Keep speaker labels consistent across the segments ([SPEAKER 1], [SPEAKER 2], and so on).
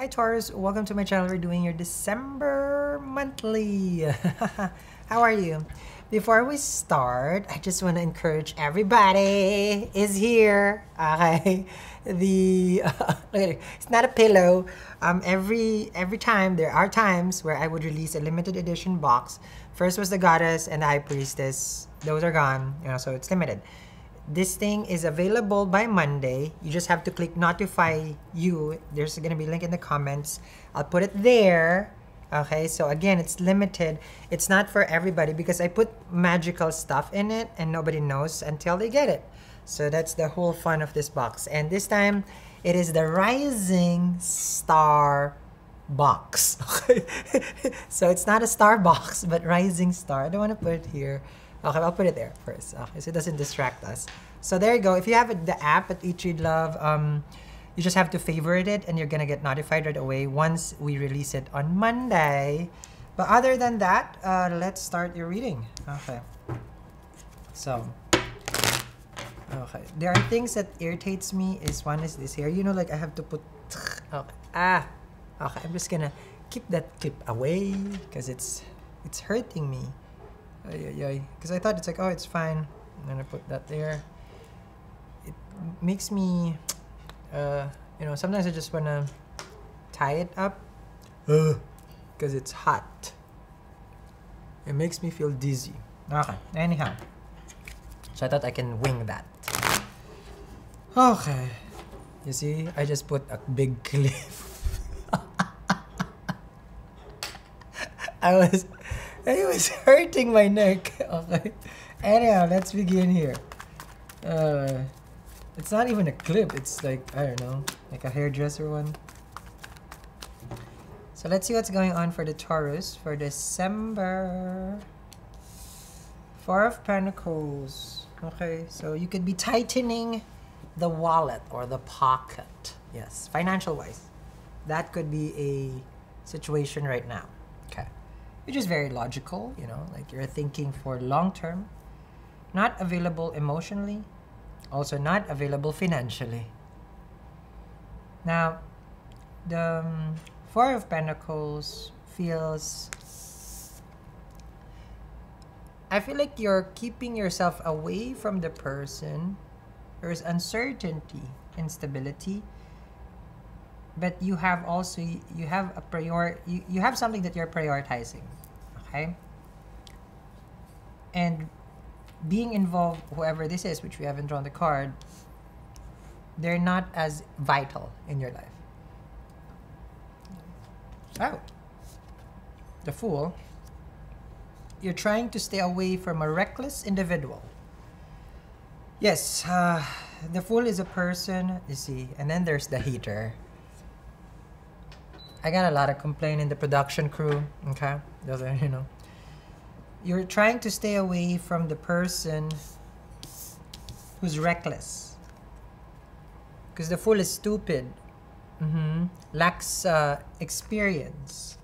[SPEAKER 1] Hi Taurus, welcome to my channel. We're doing your December monthly. How are you? Before we start, I just want to encourage everybody is here. Okay, the uh, it. It's not a pillow. Um, every every time there are times where I would release a limited edition box. First was the goddess and the high priestess. Those are gone, you know, so it's limited this thing is available by Monday. You just have to click notify you. There's to be link in the comments. I'll put it there. Okay, so again, it's limited. It's not for everybody because I put magical stuff in it and nobody knows until they get it. So that's the whole fun of this box. And this time, it is the Rising Star box. so it's not a star box, but Rising Star. I don't want to put it here. Okay, I'll put it there first. Okay, so it doesn't distract us. So there you go. If you have the app at Eat Read Love, um, you just have to favorite it and you're gonna get notified right away once we release it on Monday. But other than that, uh, let's start your reading. Okay. So, okay. There are things that irritates me. Is one is this here. You know, like I have to put. Okay. Ah. Okay. I'm just gonna keep that clip away because it's it's hurting me. Because I thought it's like, oh, it's fine. And then I put that there. It makes me, uh, you know, sometimes I just want to tie it up because it's hot. It makes me feel dizzy. Okay, anyhow. So I thought I can wing that. Okay. You see, I just put a big cliff. I was it was hurting my neck. Okay. Anyhow, let's begin here. Uh, it's not even a clip. It's like, I don't know, like a hairdresser one. So let's see what's going on for the Taurus for December. Four of Pentacles. Okay, so you could be tightening the wallet or the pocket. Yes, financial wise. That could be a situation right now which is very logical, you know, like you're thinking for long term, not available emotionally, also not available financially. Now, the um, Four of Pentacles feels. I feel like you're keeping yourself away from the person. There's uncertainty, instability but you have also you have a prior you, you have something that you're prioritizing okay? And being involved whoever this is which we haven't drawn the card they're not as vital in your life. Oh the fool you're trying to stay away from a reckless individual. Yes uh, the fool is a person you see and then there's the heater I got a lot of complaint in the production crew. Okay, those are you know. You're trying to stay away from the person who's reckless. Because the fool is stupid. Mm-hmm. Lacks uh, experience.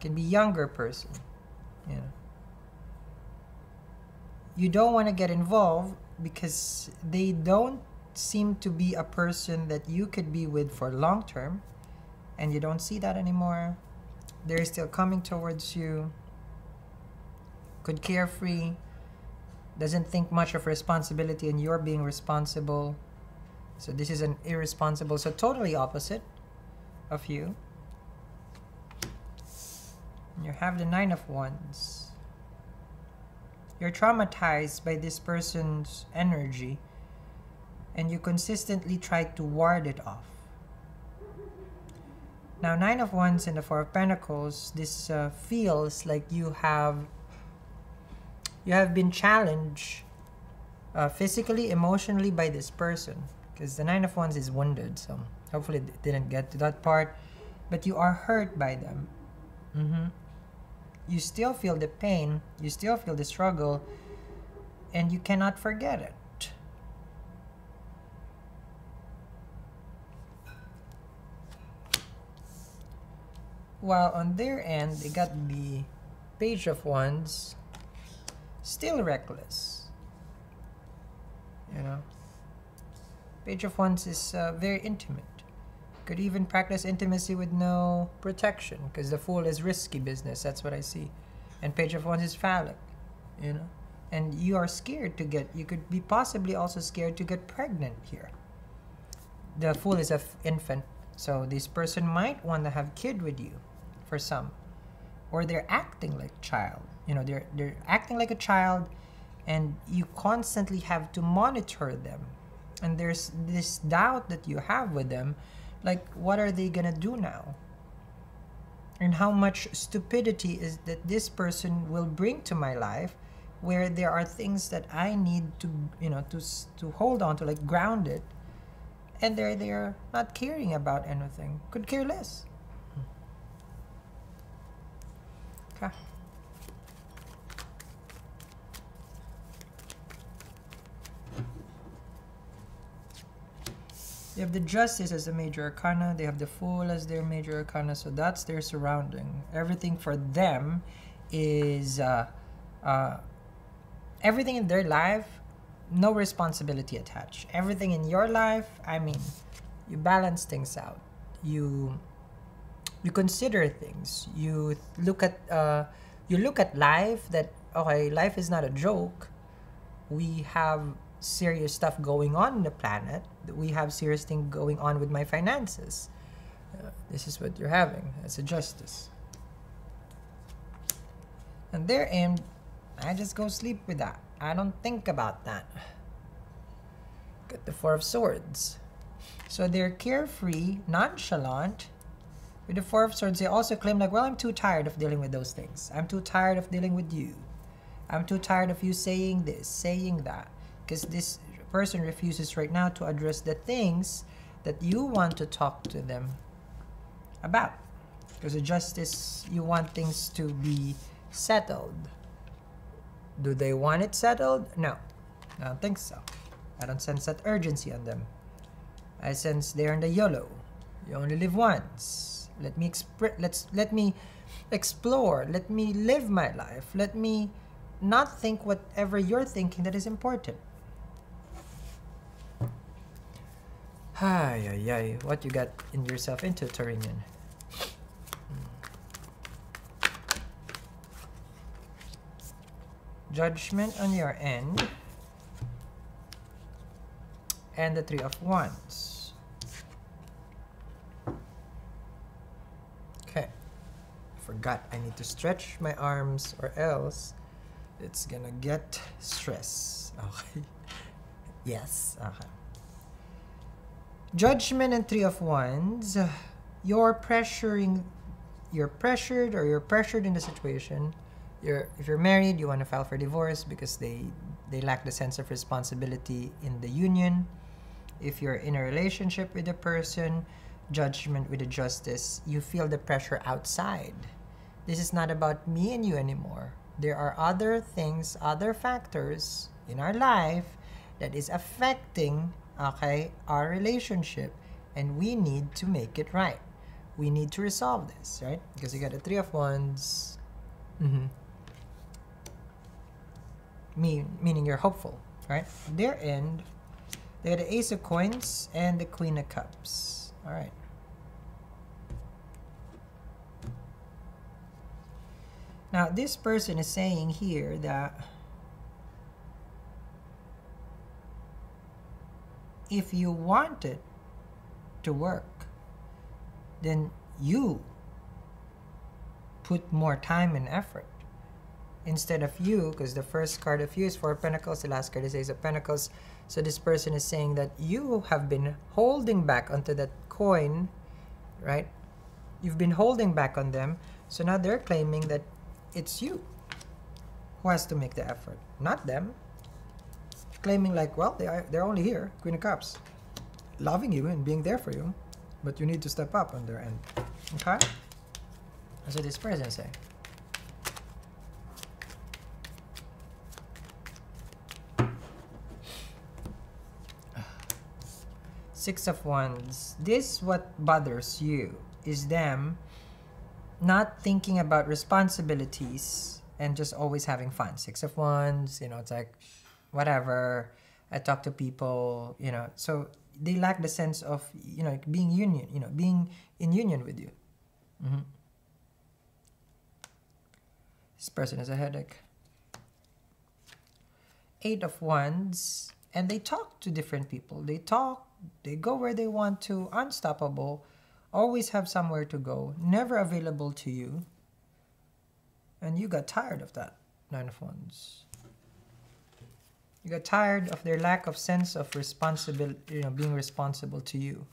[SPEAKER 1] Can be younger person. Yeah. You don't want to get involved because they don't seem to be a person that you could be with for long term and you don't see that anymore, they're still coming towards you, could carefree, doesn't think much of responsibility, and you're being responsible. So this is an irresponsible, so totally opposite of you. You have the Nine of Wands. You're traumatized by this person's energy and you consistently try to ward it off. Now, Nine of Wands and the Four of Pentacles, this uh, feels like you have you have been challenged uh, physically, emotionally by this person. Because the Nine of Wands is wounded, so hopefully it didn't get to that part. But you are hurt by them. Mm-hmm. You still feel the pain, you still feel the struggle, and you cannot forget it. While on their end they got the page of wands still reckless you know page of wands is uh, very intimate Could even practice intimacy with no protection because the fool is risky business. That's what I see. And page of wands is phallic, you know. And you are scared to get, you could be possibly also scared to get pregnant here. The fool is an infant. So this person might want to have kid with you for some. Or they're acting like child. You know, they're, they're acting like a child and you constantly have to monitor them. And there's this doubt that you have with them like what are they gonna do now and how much stupidity is that this person will bring to my life where there are things that i need to you know to to hold on to like ground it and they're they're not caring about anything could care less okay They have the Justice as a major arcana. They have the Fool as their major arcana. So that's their surrounding. Everything for them is uh, uh, everything in their life, no responsibility attached. Everything in your life, I mean, you balance things out. You you consider things. You look at uh, you look at life that okay, life is not a joke. We have serious stuff going on in the planet. We have serious thing going on with my finances. Uh, this is what you're having as a justice. And their aim, I just go sleep with that. I don't think about that. Get the Four of Swords. So they're carefree, nonchalant. With the Four of Swords, they also claim like, well, I'm too tired of dealing with those things. I'm too tired of dealing with you. I'm too tired of you saying this, saying that. Because this person refuses right now to address the things that you want to talk to them about. Because the justice you want things to be settled. Do they want it settled? No. I don't think so. I don't sense that urgency on them. I sense they're in the yolo you only live once let me exp- let's let me explore let me live my life let me not think whatever you're thinking that is important Ay, ay, ay. What you got in yourself into, Torinian? Judgment on your end. And the Three of Wands. Okay. Forgot I need to stretch my arms or else it's gonna get stress. Okay. yes. Okay. Judgment and Three of Wands. You're pressuring, you're pressured or you're pressured in the situation. You're, if you're married, you want to file for divorce because they, they lack the sense of responsibility in the union. If you're in a relationship with a person, judgment with the justice, you feel the pressure outside. This is not about me and you anymore. There are other things, other factors in our life that is affecting okay, our relationship, and we need to make it right. We need to resolve this, right? Because you got a three of wands. Mm-hmm. Mean, meaning you're hopeful, right? Their end, they got the ace of coins and the queen of cups. All right. Now, this person is saying here that if you want it to work, then you put more time and effort instead of you, because the first card of you is Four Pentacles, the last card is Ace of Pentacles. So this person is saying that you have been holding back onto that coin, right? You've been holding back on them. So now they're claiming that it's you who has to make the effort, not them claiming like, well, they are, they're only here, Queen of Cups, loving you and being there for you, but you need to step up on their end. Okay? That's what this person say. Six of Wands. This what bothers you is them not thinking about responsibilities and just always having fun. Six of Wands, you know, it's like whatever. I talk to people, you know. So they lack the sense of you know being union you know being in union with you mm-hmm. this person has a headache eight of wands and they talk to different people they talk they go where they want to unstoppable always have somewhere to go never available to you and you got tired of that nine of wands you got tired of their lack of sense of responsibility, you know, being responsible to you.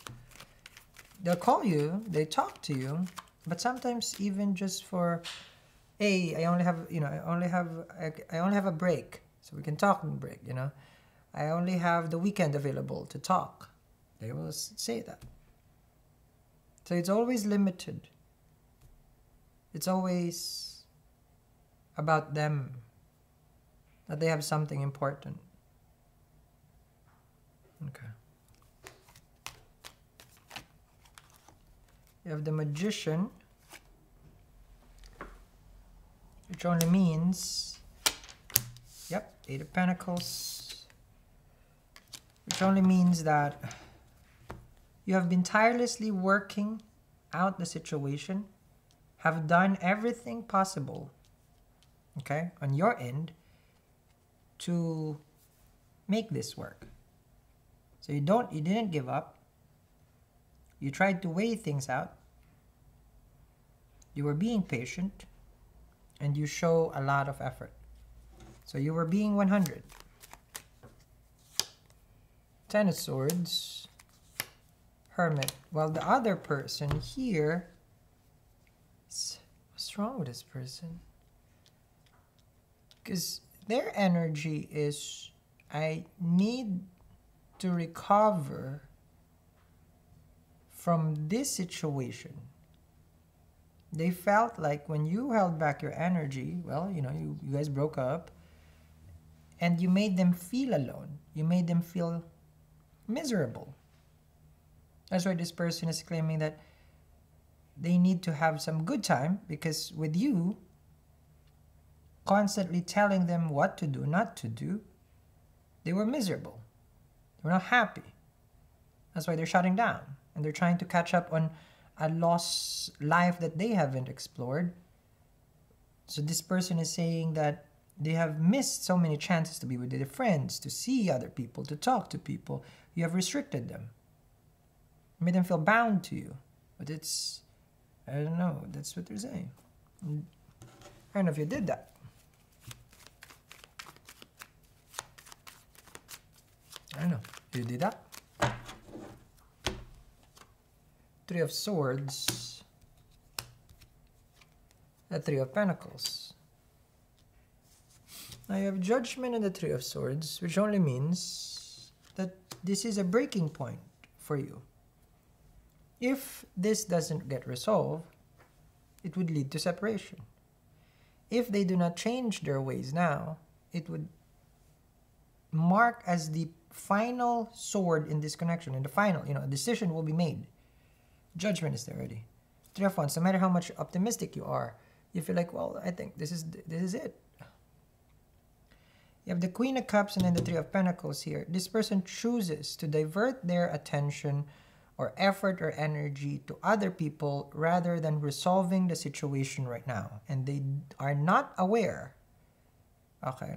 [SPEAKER 1] They'll call you, they talk to you, but sometimes even just for, hey, I only have, you know, I only have, I, I only have a break, so we can talk and break, you know. I only have the weekend available to talk. They will say that. So it's always limited. It's always about them that they have something important. Okay. You have the magician, which only means, yep, Eight of Pentacles, which only means that you have been tirelessly working out the situation, have done everything possible, okay, on your end to make this work. So you don't you didn't give up. You tried to weigh things out. You were being patient and you show a lot of effort. So you were being 100. Ten of Swords, Hermit. While the other person here, what's wrong with this person? Because their energy is I need to recover from this situation. They felt like when you held back your energy, well, you know, you, you guys broke up and you made them feel alone. You made them feel miserable. That's why this person is claiming that they need to have some good time because with you, constantly telling them what to do, not to do, they were miserable. They were not happy. That's why they're shutting down and they're trying to catch up on a lost life that they haven't explored. So this person is saying that they have missed so many chances to be with their friends, to see other people, to talk to people. You have restricted them. Made them feel bound to you. But it's, I don't know, that's what they're saying. I don't know if you did that. I don't know. You did that? Three of Swords. The Three of Pentacles. Now you have Judgment and the Three of Swords, which only means that this is a breaking point for you. If this doesn't get resolved, it would lead to separation. If they do not change their ways now, it would mark as the final sword in this connection. In the final, you know, a decision will be made. Judgment is there already. Three of Wands, no matter how much optimistic you are, you feel like, well, I think this is this is it. You have the Queen of Cups and then the Three of Pentacles here. This person chooses to divert their attention or effort or energy to other people rather than resolving the situation right now. And they are not aware, okay,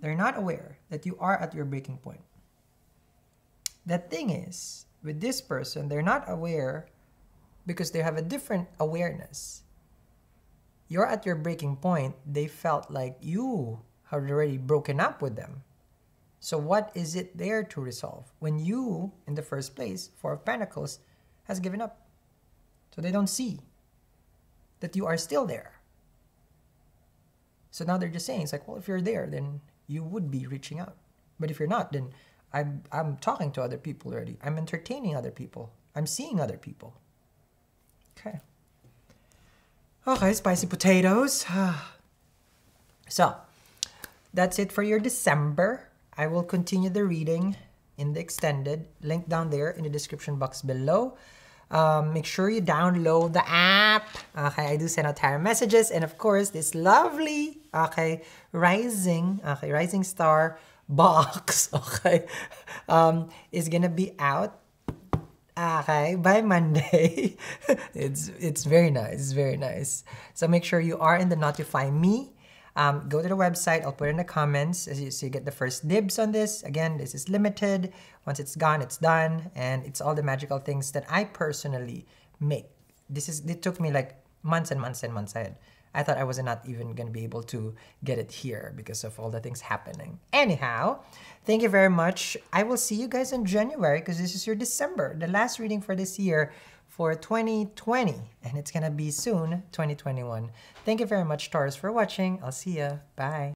[SPEAKER 1] they're not aware that you are at your breaking point. The thing is, with this person, they're not aware because they have a different awareness. You're at your breaking point, they felt like you had already broken up with them. So, what is it there to resolve when you, in the first place, Four of Pentacles, has given up? So, they don't see that you are still there. So now they're just saying, it's like, well, if you're there, then you would be reaching out. But if you're not, then I'm, I'm talking to other people already. I'm entertaining other people. I'm seeing other people. Okay. Okay, spicy potatoes. so, that's it for your December. I will continue the reading in the extended, link down there in the description box below. Um, make sure you download the app. Okay, I do send out tarot messages. And of course, this lovely, okay, rising, okay, rising star box, okay, um, is gonna be out Okay, by Monday. it's it's very nice. Very nice. So make sure you are in the notify me. Um, go to the website. I'll put in the comments as you, so you get the first dibs on this. Again, this is limited. Once it's gone, it's done, and it's all the magical things that I personally make. This is it took me like months and months and months ahead. I thought I was not even going to be able to get it here because of all the things happening. Anyhow, thank you very much. I will see you guys in January because this is your December, the last reading for this year for 2020. And it's to be soon, 2021. Thank you very much, Taurus, for watching. I'll see ya. Bye.